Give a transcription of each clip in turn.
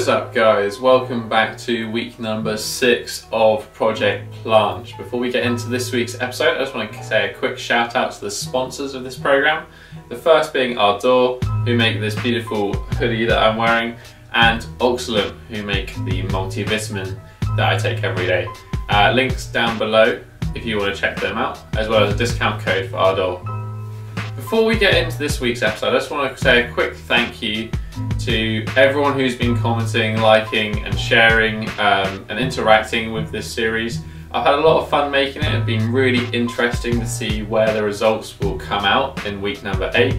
Is up guys? Welcome back to week number six of Project Planche. Before we get into this week's episode, I just want to say a quick shout out to the sponsors of this program. The first being Ardour, who make this beautiful hoodie that I'm wearing, and Oxylent, who make the multivitamin that I take every day. Uh, links down below if you want to check them out, as well as a discount code for Ardour. Before we get into this week's episode, I just want to say a quick thank you to everyone who's been commenting, liking, and sharing um, and interacting with this series. I've had a lot of fun making it. It's been really interesting to see where the results will come out in week number eight.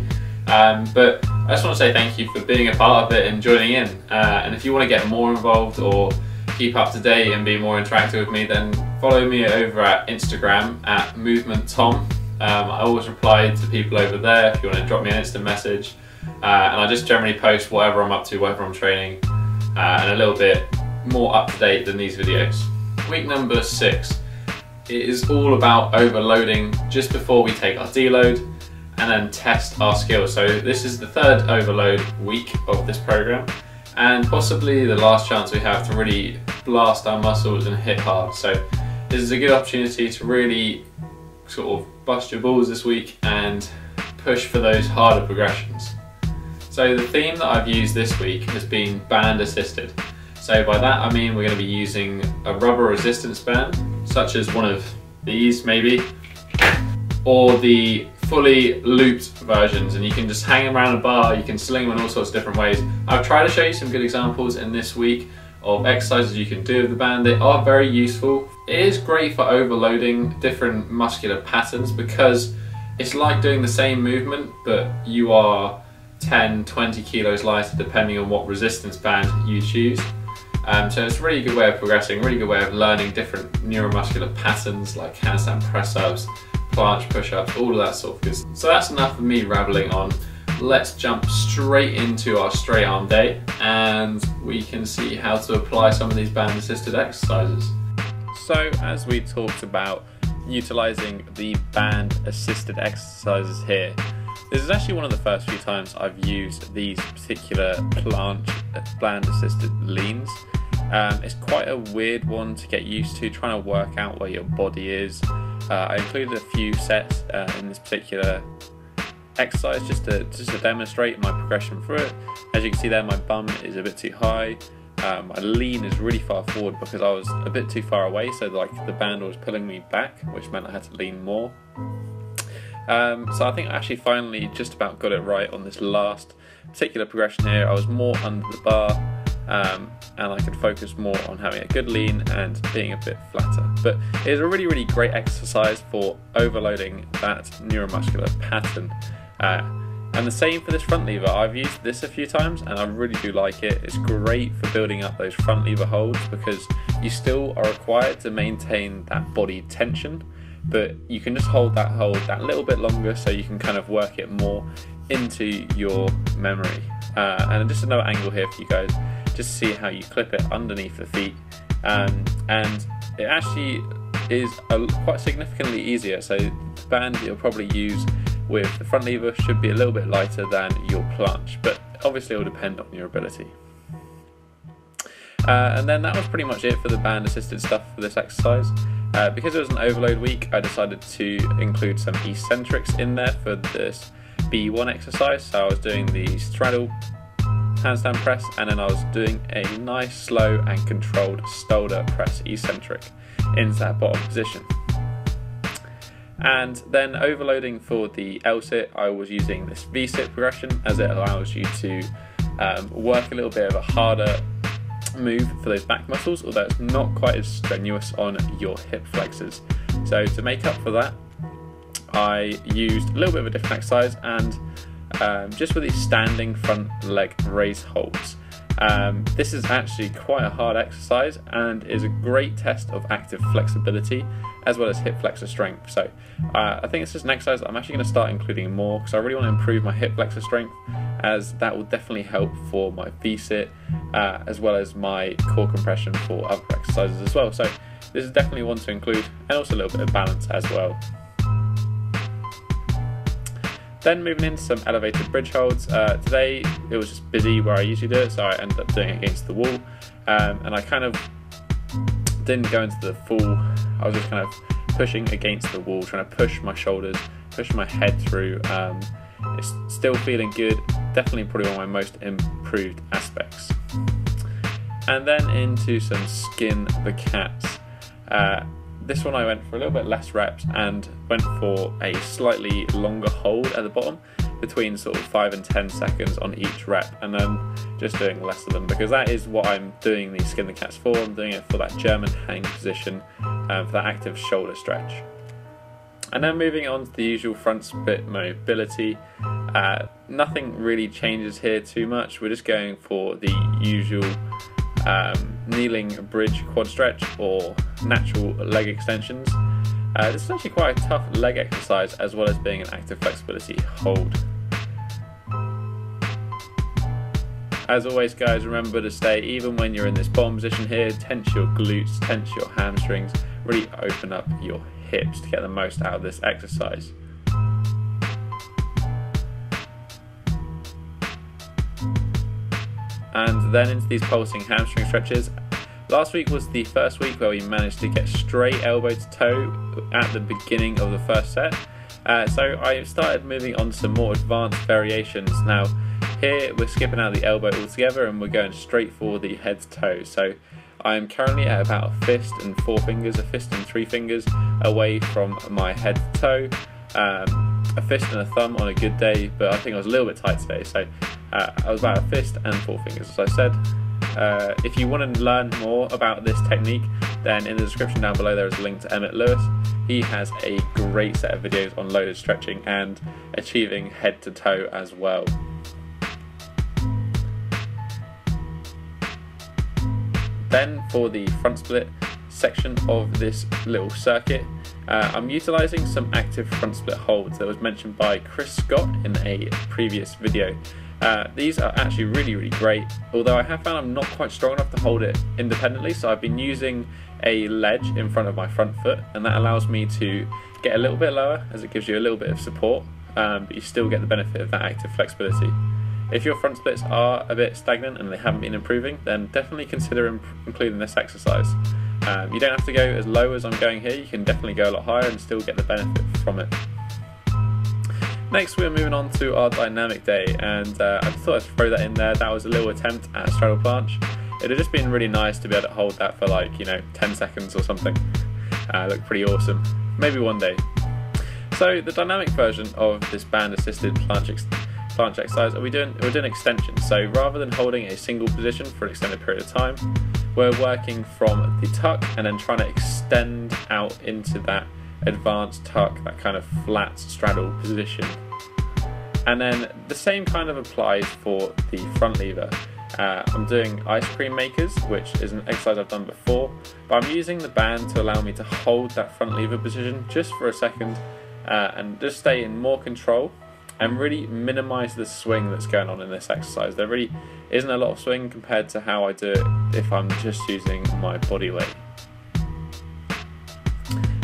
Um, but I just want to say thank you for being a part of it and joining in. Uh, and if you want to get more involved or keep up to date and be more interactive with me, then follow me over at Instagram at Movement Tom. Um, I always reply to people over there if you want to drop me an instant message. Uh, and I just generally post whatever I'm up to, whatever I'm training, uh, and a little bit more up to date than these videos. Week number six it is all about overloading just before we take our deload and then test our skills. So this is the third overload week of this program and possibly the last chance we have to really blast our muscles and hit hard. So this is a good opportunity to really sort of bust your balls this week and push for those harder progressions. So the theme that I've used this week has been band assisted. So by that I mean we're going to be using a rubber resistance band, such as one of these maybe, or the fully looped versions and you can just hang them around a bar, you can sling them in all sorts of different ways. I've tried to show you some good examples in this week of exercises you can do with the band. They are very useful. It is great for overloading different muscular patterns because it's like doing the same movement but you are 10, 20 kilos lighter depending on what resistance band you choose. Um, so it's a really good way of progressing, really good way of learning different neuromuscular patterns like handstand press ups, planche push ups, all of that sort of good stuff. So that's enough of me rambling on let's jump straight into our straight arm day and we can see how to apply some of these band assisted exercises. So as we talked about utilizing the band assisted exercises here, this is actually one of the first few times I've used these particular planche band assisted leans. Um, it's quite a weird one to get used to, trying to work out where your body is. Uh, I included a few sets uh, in this particular exercise just to just to demonstrate my progression through it. As you can see there, my bum is a bit too high. Um, my lean is really far forward because I was a bit too far away, so like the band was pulling me back, which meant I had to lean more. Um, so I think I actually finally just about got it right on this last particular progression here. I was more under the bar um, and I could focus more on having a good lean and being a bit flatter. But it is a really, really great exercise for overloading that neuromuscular pattern. Uh, and the same for this front lever. I've used this a few times and I really do like it. It's great for building up those front lever holds because you still are required to maintain that body tension, but you can just hold that hold that little bit longer so you can kind of work it more into your memory. Uh, and just another angle here for you guys, just see how you clip it underneath the feet. Um, and it actually is a, quite significantly easier. So the band you'll probably use with the front lever should be a little bit lighter than your planche, but obviously it will depend on your ability. Uh, and then that was pretty much it for the band assisted stuff for this exercise. Uh, because it was an overload week, I decided to include some eccentrics in there for this B1 exercise. So I was doing the straddle handstand press and then I was doing a nice slow and controlled shoulder press eccentric into that bottom position. And then overloading for the L-sit, I was using this V-sit progression as it allows you to um, work a little bit of a harder move for those back muscles, although it's not quite as strenuous on your hip flexors. So to make up for that, I used a little bit of a different exercise and um, just with these standing front leg raise holds. Um, this is actually quite a hard exercise and is a great test of active flexibility as well as hip flexor strength. So uh, I think it's just an exercise that I'm actually going to start including more because I really want to improve my hip flexor strength as that will definitely help for my V-sit uh, as well as my core compression for other exercises as well. So this is definitely one to include and also a little bit of balance as well. Then moving into some elevated bridge holds. Uh, today it was just busy where I usually do it, so I ended up doing it against the wall. Um, and I kind of didn't go into the full, I was just kind of pushing against the wall, trying to push my shoulders, push my head through. Um, it's still feeling good, definitely probably one of my most improved aspects. And then into some skin the cats. Uh, this one I went for a little bit less reps and went for a slightly longer hold at the bottom between sort of 5 and 10 seconds on each rep and then just doing less of them because that is what I'm doing these skin the cats for. I'm doing it for that German hang position um, for that active shoulder stretch. And then moving on to the usual front split mobility. Uh, nothing really changes here too much. We're just going for the usual um, kneeling bridge quad stretch or natural leg extensions. Uh, this is actually quite a tough leg exercise as well as being an active flexibility hold. As always guys, remember to stay, even when you're in this bottom position here, tense your glutes, tense your hamstrings, really open up your hips to get the most out of this exercise. And then into these pulsing hamstring stretches. Last week was the first week where we managed to get straight elbow to toe at the beginning of the first set. Uh, so I started moving on to some more advanced variations. Now, here we're skipping out the elbow altogether and we're going straight for the head to toe. So I'm currently at about a fist and four fingers, a fist and three fingers away from my head to toe. Um, a fist and a thumb on a good day, but I think I was a little bit tight today. So uh, I was about a fist and four fingers, as I said. Uh, if you want to learn more about this technique, then in the description down below there is a link to Emmet Louis. He has a great set of videos on loaded stretching and achieving head to toe as well. Then for the front split section of this little circuit, uh, I'm utilising some active front split holds that was mentioned by Chris Scott in a previous video. Uh, these are actually really, really great, although I have found I'm not quite strong enough to hold it independently, so I've been using a ledge in front of my front foot, and that allows me to get a little bit lower as it gives you a little bit of support, um, but you still get the benefit of that active flexibility. If your front splits are a bit stagnant and they haven't been improving, then definitely consider imp including this exercise. Um, you don't have to go as low as I'm going here, you can definitely go a lot higher and still get the benefit from it. Next we're moving on to our dynamic day and uh, I thought I'd throw that in there, that was a little attempt at a straddle planche. It had just been really nice to be able to hold that for like, you know, 10 seconds or something. Uh, looked pretty awesome. Maybe one day. So the dynamic version of this band assisted planche planche exercise, are we doing we're doing extensions. So rather than holding a single position for an extended period of time, we're working from the tuck and then trying to extend out into that advanced tuck, that kind of flat straddle position. And then the same kind of applies for the front lever. Uh, I'm doing ice cream makers, which is an exercise I've done before, but I'm using the band to allow me to hold that front lever position just for a second uh, and just stay in more control and really minimize the swing that's going on in this exercise. There really isn't a lot of swing compared to how I do it if I'm just using my body weight.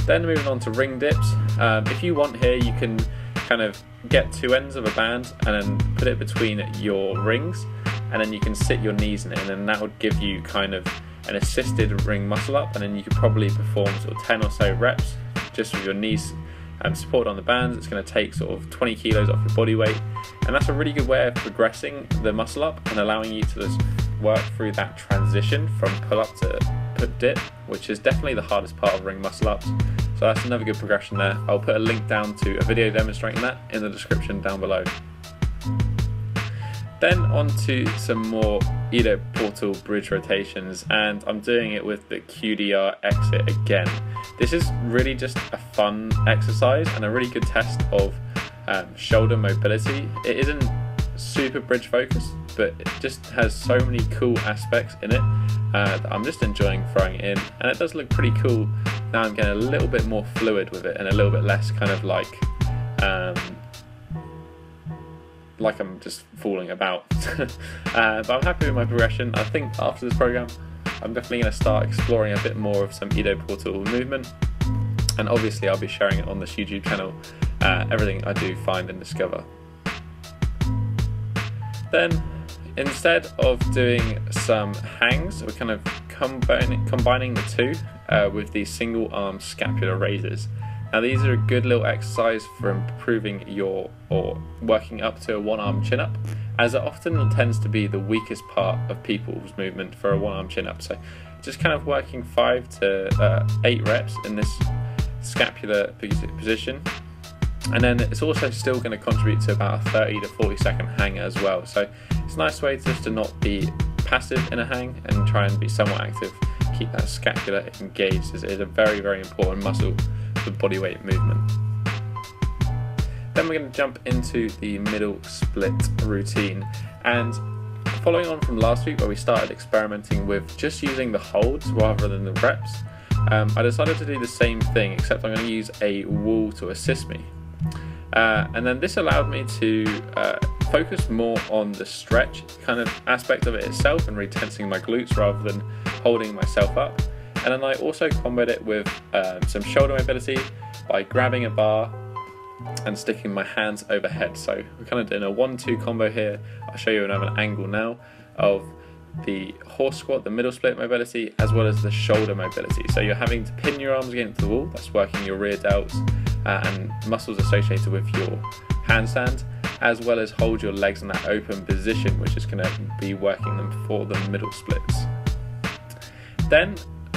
Then moving on to ring dips. Um, if you want here, you can kind of get two ends of a band and then put it between your rings and then you can sit your knees in it and then that would give you kind of an assisted ring muscle up and then you could probably perform sort of 10 or so reps just with your knees um, supported on the bands. It's going to take sort of 20 kilos off your body weight, and that's a really good way of progressing the muscle up and allowing you to just work through that transition from pull up to put dip, which is definitely the hardest part of ring muscle ups. So that's another good progression there. I'll put a link down to a video demonstrating that in the description down below. Then on to some more Ido Portal bridge rotations and I'm doing it with the QDR exit again. This is really just a fun exercise and a really good test of um, shoulder mobility. It isn't super bridge focused but it just has so many cool aspects in it uh, that I'm just enjoying throwing in and it does look pretty cool. Now I'm getting a little bit more fluid with it and a little bit less kind of like um, like I'm just falling about. uh, but I'm happy with my progression. I think after this program, I'm definitely going to start exploring a bit more of some Ido Portal movement. And obviously, I'll be sharing it on this YouTube channel uh, everything I do find and discover. Then, instead of doing some hangs, we're kind of combining, combining the two uh, with these single arm scapular raises. Now these are a good little exercise for improving your or working up to a one arm chin up as it often tends to be the weakest part of people's movement for a one arm chin up. So just kind of working five to uh, eight reps in this scapular position. And then it's also still going to contribute to about a 30 to 40 second hang as well. So it's a nice way just to not be passive in a hang and try and be somewhat active. Keep that scapula engaged as it is a very, very important muscle for body weight movement. Then we're going to jump into the middle split routine. And following on from last week where we started experimenting with just using the holds rather than the reps, um, I decided to do the same thing except I'm going to use a wall to assist me. Uh, and then this allowed me to uh, focus more on the stretch kind of aspect of it itself and retensing my glutes rather than holding myself up. And then I also comboed it with um, some shoulder mobility by grabbing a bar and sticking my hands overhead. So we're kind of doing a one-two combo here. I'll show you another angle now of the horse squat, the middle split mobility, as well as the shoulder mobility. So you're having to pin your arms against the wall, that's working your rear delts uh, and muscles associated with your handstand, as well as hold your legs in that open position, which is going to be working them for the middle splits. Then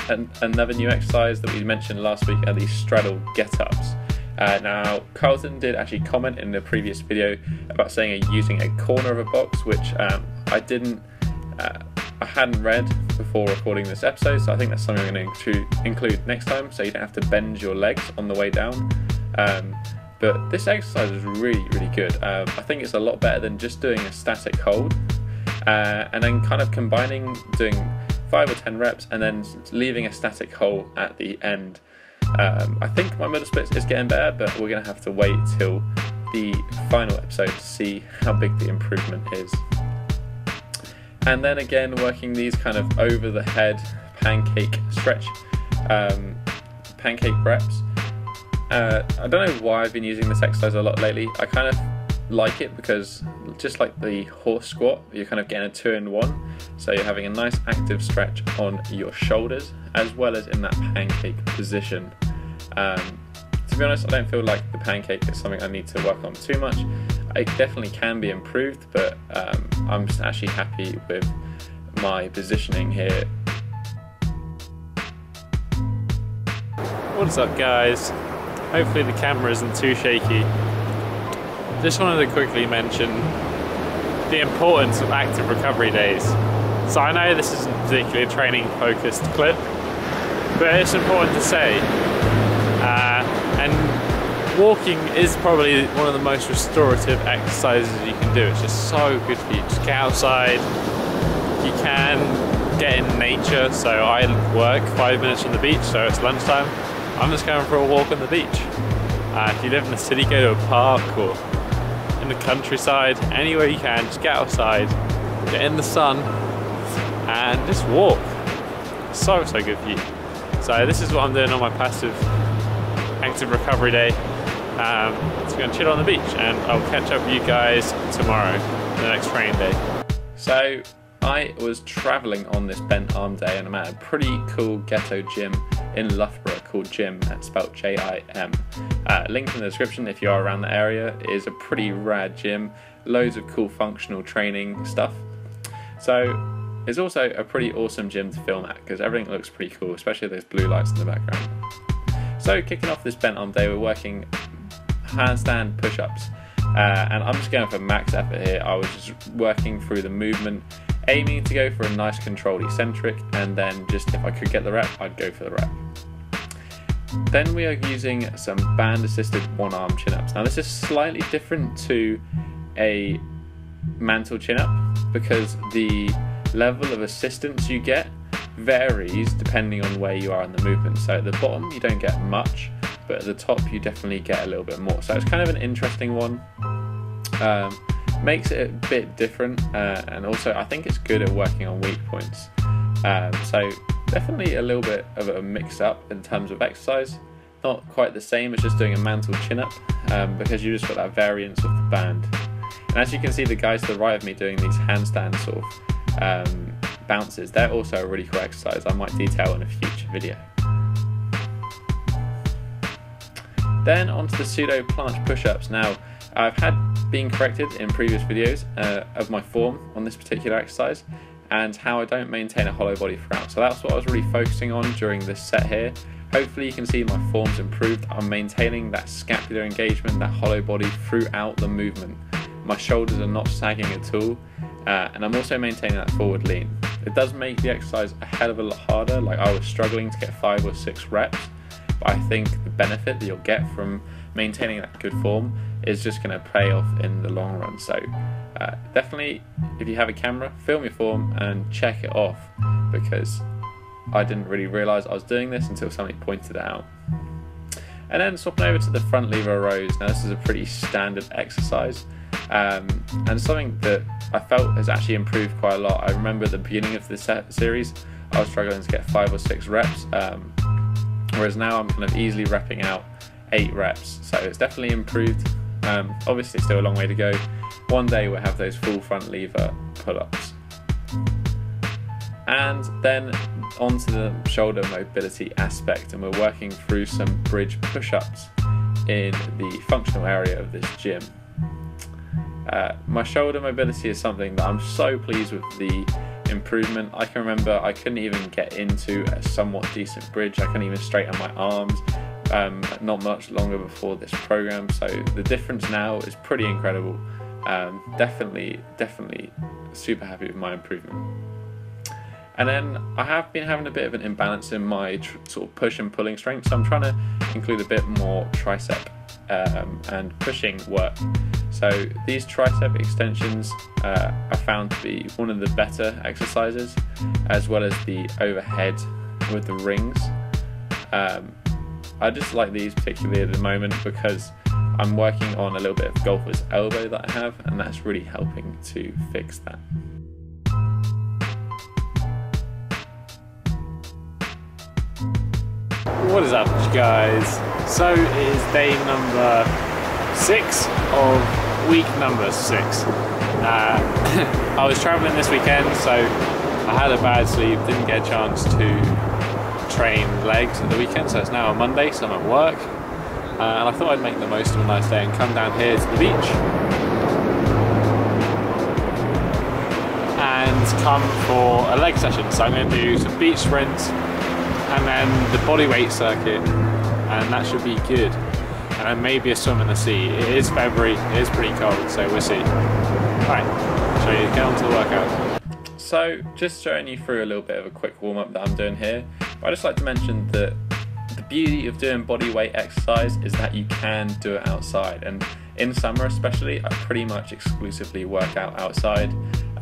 an, another new exercise that we mentioned last week are these straddle get-ups. Uh, now, Carlton did actually comment in the previous video about saying using a corner of a box, which um, I didn't, uh, I hadn't read before recording this episode, so I think that's something I'm going to include next time, so you don't have to bend your legs on the way down. Um, but this exercise is really, really good. Um, I think it's a lot better than just doing a static hold, uh, and then kind of combining doing five or ten reps and then leaving a static hold at the end um, I think my middle split is getting better, but we're going to have to wait till the final episode to see how big the improvement is. And then again, working these kind of over the head pancake stretch, um, pancake reps. Uh, I don't know why I've been using this exercise a lot lately. I kind of like it because just like the horse squat, you're kind of getting a two in one. So you're having a nice active stretch on your shoulders as well as in that pancake position. Um, to be honest, I don't feel like the pancake is something I need to work on too much. It definitely can be improved, but um, I'm actually happy with my positioning here. What's up guys? Hopefully the camera isn't too shaky. Just wanted to quickly mention the importance of active recovery days. So I know this isn't particularly a training focused clip, but it's important to say. Uh, and walking is probably one of the most restorative exercises you can do. It's just so good for you. Just get outside. You can get in nature. So I work five minutes from the beach, so it's lunchtime. I'm just going for a walk on the beach. Uh, if you live in the city, go to a park or in the countryside, anywhere you can, just get outside, get in the sun, and just walk. So, so good for you. So this is what I'm doing on my passive active recovery day. Um, so going to chill on the beach and I'll catch up with you guys tomorrow, the next training day. So I was traveling on this bent arm day and I'm at a pretty cool ghetto gym in Loughborough called Jim, that's spelled J-I-M. Uh, linked in the description if you are around the area. It is a pretty rad gym, loads of cool functional training stuff. So it's also a pretty awesome gym to film at because everything looks pretty cool, especially those blue lights in the background. So kicking off this bent arm day, we're working handstand push-ups. Uh, and I'm just going for max effort here. I was just working through the movement, aiming to go for a nice controlled eccentric, and then just if I could get the rep, I'd go for the rep. Then we are using some band assisted one arm chin ups. Now, this is slightly different to a mantle chin up because the level of assistance you get varies depending on where you are in the movement. So at the bottom, you don't get much, but at the top, you definitely get a little bit more. So it's kind of an interesting one. Um, makes it a bit different, uh, and also I think it's good at working on weak points. Um, so definitely a little bit of a mix up in terms of exercise. Not quite the same as just doing a mantle chin up, um, because you just got that variance of the band. And as you can see, the guys to the right of me doing these handstand sort of um, bounces, they're also a really cool exercise. I might detail in a future video. Then onto the pseudo planche push-ups. Now, I've had been corrected in previous videos uh, of my form on this particular exercise and how I don't maintain a hollow body throughout. So that's what I was really focusing on during this set here. Hopefully you can see my form's improved. I'm maintaining that scapular engagement, that hollow body throughout the movement. My shoulders are not sagging at all. Uh, and I'm also maintaining that forward lean. It does make the exercise a hell of a lot harder. Like I was struggling to get five or six reps, but I think the benefit that you'll get from maintaining that good form is just going to pay off in the long run. So uh, definitely, if you have a camera, film your form and check it off because I didn't really realize I was doing this until somebody pointed it out. And then swapping over to the front lever rows. Now this is a pretty standard exercise. Um, and something that I felt has actually improved quite a lot. I remember at the beginning of this series, I was struggling to get five or six reps, um, whereas now I'm kind of easily repping out eight reps. So it's definitely improved. Um, obviously, still a long way to go. One day we'll have those full front lever pull-ups. And then onto the shoulder mobility aspect, and we're working through some bridge push-ups in the functional area of this gym. Uh, my shoulder mobility is something that I'm so pleased with the improvement. I can remember I couldn't even get into a somewhat decent bridge. I couldn't even straighten my arms um, not much longer before this program. So the difference now is pretty incredible. Um, definitely, definitely super happy with my improvement. And then I have been having a bit of an imbalance in my sort of push and pulling strength, so I'm trying to include a bit more tricep um, and pushing work. So these tricep extensions uh, are found to be one of the better exercises, as well as the overhead with the rings. Um, I just like these particularly at the moment because I'm working on a little bit of golfer's elbow that I have, and that's really helping to fix that. What is up, guys? So it is day number six of week number six. Uh, I was traveling this weekend, so I had a bad sleep, didn't get a chance to train legs at the weekend, so it's now a Monday, so I'm at work. Uh, and I thought I'd make the most of a nice day and come down here to the beach and come for a leg session. So I'm going to do some beach sprints and then the body weight circuit, and that should be good. And maybe a swim in the sea. It is February, it is pretty cold, so we'll see. Alright, show you, get on to the workout. So, just showing you through a little bit of a quick warm up that I'm doing here. But I just like to mention that the beauty of doing body weight exercise is that you can do it outside. And in summer, especially, I pretty much exclusively work out outside.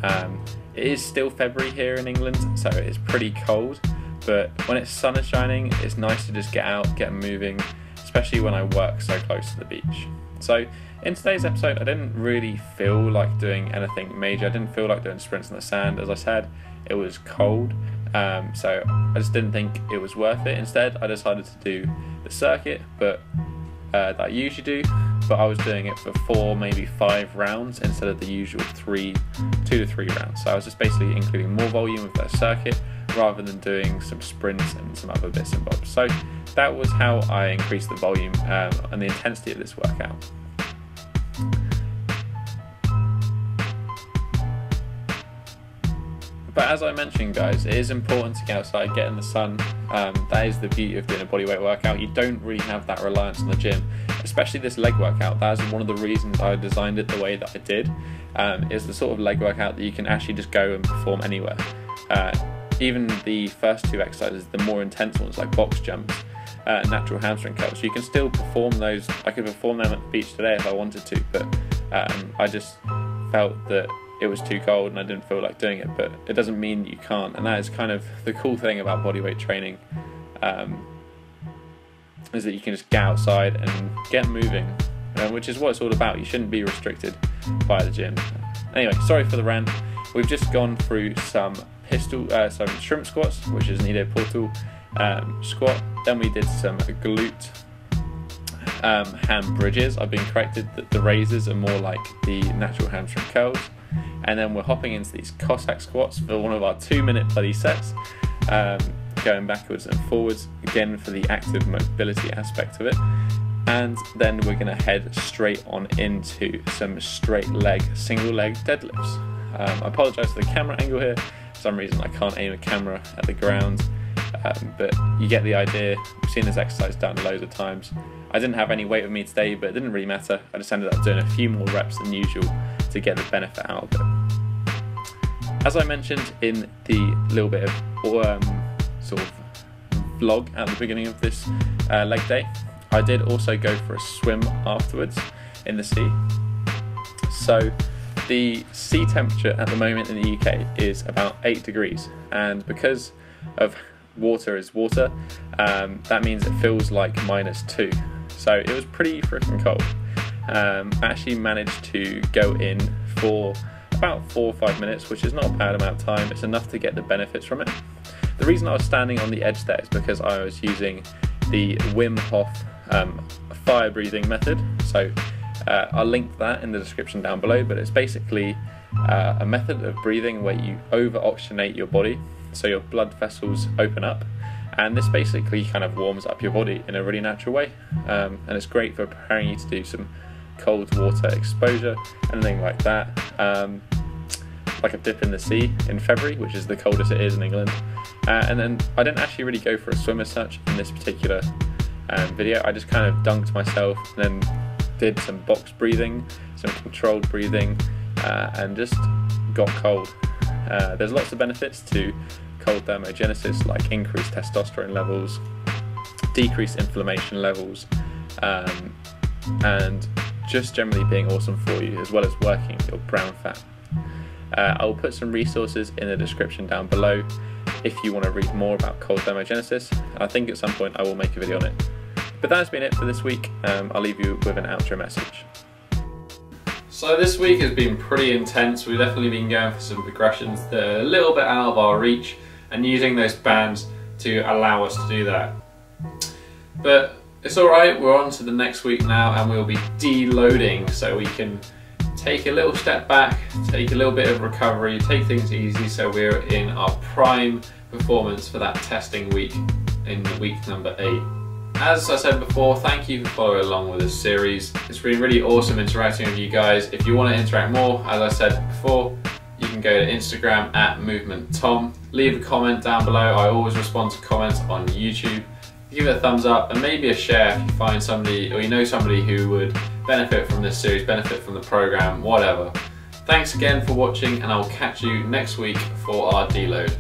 Um, it is still February here in England, so it's pretty cold. But when it's sun is shining, it's nice to just get out, get moving, especially when I work so close to the beach. So, in today's episode, I didn't really feel like doing anything major. I didn't feel like doing sprints in the sand. As I said, it was cold. Um, so I just didn't think it was worth it. Instead, I decided to do the circuit, but uh, that I usually do. But I was doing it for four, maybe five rounds instead of the usual three, two to three rounds. So I was just basically including more volume of that circuit rather than doing some sprints and some other bits and bobs. So that was how I increased the volume um, and the intensity of this workout. But as I mentioned, guys, it is important to get outside, get in the sun. Um, that is the beauty of doing a bodyweight workout. You don't really have that reliance on the gym, especially this leg workout. That is one of the reasons I designed it the way that I did. Um, is the sort of leg workout that you can actually just go and perform anywhere. Uh, even the first two exercises, the more intense ones like box jumps, uh, natural hamstring curls, you can still perform those. I could perform them at the beach today if I wanted to, but um, I just felt that it was too cold and I didn't feel like doing it. But it doesn't mean you can't, and that is kind of the cool thing about bodyweight training, um, is that you can just get outside and get moving, which is what it's all about. You shouldn't be restricted by the gym. Anyway, sorry for the rant. We've just gone through some pistol, uh, some shrimp squats, which is an Ido Portal um, squat. Then we did some glute um, ham bridges. I've been corrected that the raises are more like the natural hamstring curls. And then we're hopping into these Cossack squats for one of our two minute bloody sets, um, going backwards and forwards, again for the active mobility aspect of it. And then we're going to head straight on into some straight leg, single leg deadlifts. Um, I apologize for the camera angle here. For some reason, I can't aim a camera at the ground, um, but you get the idea. We've seen this exercise done loads of times. I didn't have any weight with me today, but it didn't really matter. I just ended up doing a few more reps than usual to get the benefit out of it. As I mentioned in the little bit of um, sort of vlog at the beginning of this uh, leg day, I did also go for a swim afterwards in the sea. So the sea temperature at the moment in the UK is about 8 degrees, and because of water is water, um, that means it feels like minus 2. So it was pretty freaking cold. Um, I actually managed to go in for about four or five minutes, which is not a bad amount of time. It's enough to get the benefits from it. The reason I was standing on the edge there is because I was using the Wim Hof um, fire breathing method. So uh, I'll link that in the description down below, but it's basically uh, a method of breathing where you over oxygenate your body so your blood vessels open up and this basically kind of warms up your body in a really natural way um, and it's great for preparing you to do some cold water exposure anything like that. Um, like a dip in the sea in February which is the coldest it is in England. Uh, and then I didn't actually really go for a swim as such in this particular um, video. I just kind of dunked myself and then did some box breathing some controlled breathing uh, and just got cold. Uh, there's lots of benefits to cold thermogenesis like increased testosterone levels, decreased inflammation levels, um, and just generally being awesome for you as well as working your brown fat. Uh, I will put some resources in the description down below if you want to read more about cold thermogenesis. I think at some point I will make a video on it. But that's been it for this week. Um, I'll leave you with an outro message. So this week has been pretty intense. We've definitely been going for some progressions that are a little bit out of our reach and using those bands to allow us to do that. But it's alright, we're on to the next week now and we'll be deloading so we can take a little step back, take a little bit of recovery, take things easy so we're in our prime performance for that testing week in week number eight. As I said before, thank you for following along with this series. It's been really awesome interacting with you guys. If you want to interact more, as I said before, you can go to Instagram at Movement Tom. Leave a comment down below. I always respond to comments on YouTube. Give it a thumbs up and maybe a share if you find somebody or you know somebody who would benefit from this series, benefit from the program, whatever. Thanks again for watching and I'll catch you next week for our deload.